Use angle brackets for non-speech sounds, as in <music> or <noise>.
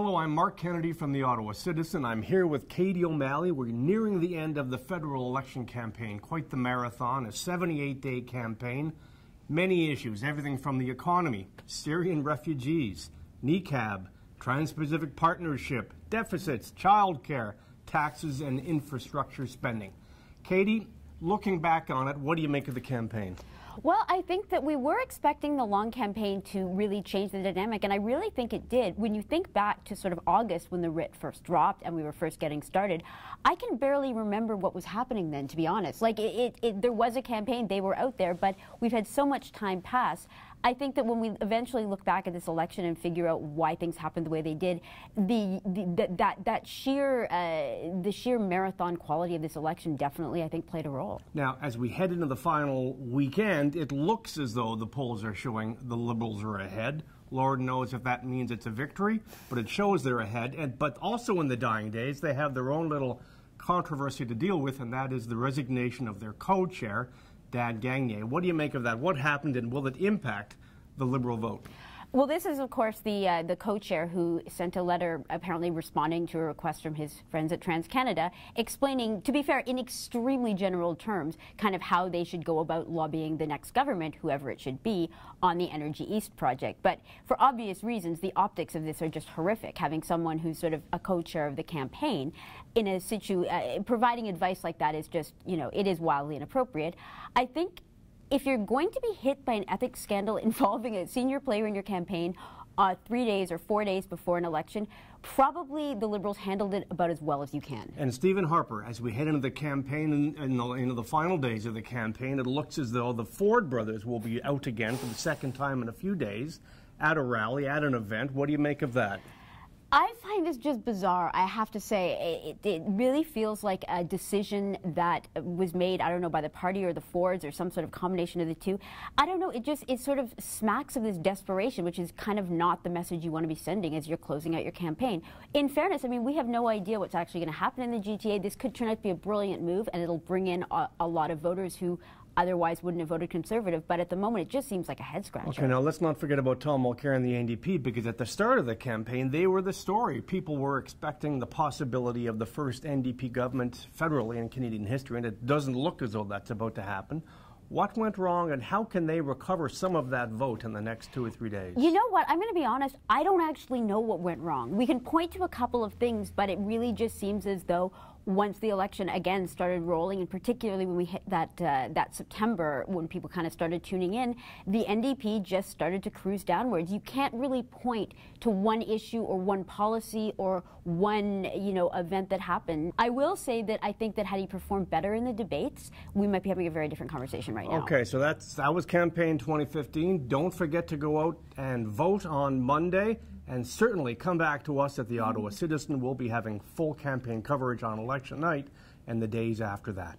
Hello, I'm Mark Kennedy from the Ottawa Citizen. I'm here with Kady O'Malley. We're nearing the end of the federal election campaign. Quite the marathon, a 78 day campaign. Many issues, everything from the economy, Syrian refugees, niqab, Trans Pacific Partnership, deficits, childcare, taxes, and infrastructure spending. Katie, looking back on it, what do you make of the campaign? Well, I think that we were expecting the long campaign to really change the dynamic, and I really think it did. When you think back to sort of August when the writ first dropped and we were first getting started, I can barely remember what was happening then, to be honest. Like, it, it, it, there was a campaign, they were out there, but we've had so much time pass. I think that when we eventually look back at this election and figure out why things happened the way they did, the, the that that sheer uh, the sheer marathon quality of this election definitely I think played a role. Now, as we head into the final weekend, it looks as though the polls are showing the Liberals are ahead. Lord knows if that means it's a victory, but it shows they're ahead. And but also in the dying days, they have their own little controversy to deal with, and that is the resignation of their co-chair. Dan Gagnier. What do you make of that? What happened and will it impact the Liberal vote? Well, this is, of course, the uh, the co-chair who sent a letter, apparently responding to a request from his friends at TransCanada, explaining, to be fair, in extremely general terms, kind of how they should go about lobbying the next government, whoever it should be, on the Energy East project. But for obvious reasons, the optics of this are just horrific. Having someone who's sort of a co-chair of the campaign in a situ, uh, providing advice like that is just, you know, it is wildly inappropriate. I think if you're going to be hit by an ethics scandal <laughs> involving a senior player in your campaign uh, three days or four days before an election, probably the Liberals handled it about as well as you can. And Stephen Harper, as we head into the campaign and in, into the final days of the campaign, it looks as though the Ford brothers will be out again for the second time in a few days at a rally, at an event. What do you make of that? I find this just bizarre, I have to say. It, it, really feels like a decision that was made, I don't know, by the party or the Fords or some sort of combination of the two. I don't know, it just, it sort of smacks of this desperation, which is kind of not the message you want to be sending as you're closing out your campaign. In fairness, I mean, we have no idea what's actually going to happen in the GTA. This could turn out to be a brilliant move, and it'll bring in a, a lot of voters who otherwise wouldn't have voted conservative. But at the moment, it just seems like a head scratcher. Okay, now let's not forget about Tom Mulcair and the NDP because at the start of the campaign, they were the story. People were expecting the possibility of the first NDP government federally in Canadian history, and it doesn't look as though that's about to happen. What went wrong, and how can they recover some of that vote in the next two or three days? You know what? I'm going to be honest. I don't actually know what went wrong. We can point to a couple of things, but it really just seems as though once the election again started rolling, and particularly when we hit that uh, that September, when people kind of started tuning in, the NDP just started to cruise downwards. You can't really point to one issue or one policy or one you know event that happened. I will say that I think that had he performed better in the debates, we might be having a very different conversation right now. Okay, so that's that was campaign 2015. Don't forget to go out and vote on Monday. And certainly come back to us at the Ottawa Citizen. We'll be having full campaign coverage on election night and the days after that.